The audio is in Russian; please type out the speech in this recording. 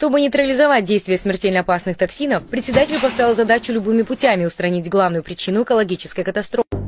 Чтобы нейтрализовать действие смертельно опасных токсинов, председатель поставил задачу любыми путями устранить главную причину экологической катастрофы.